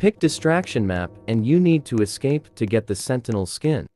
Pick distraction map and you need to escape to get the sentinel skin.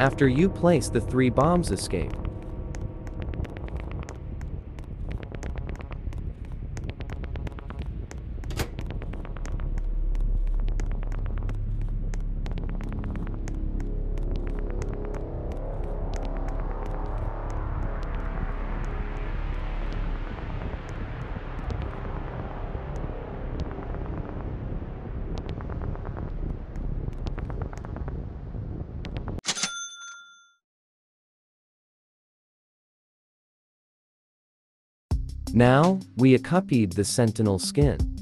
After you place the three bombs escape. Now, we accompanied the sentinel skin.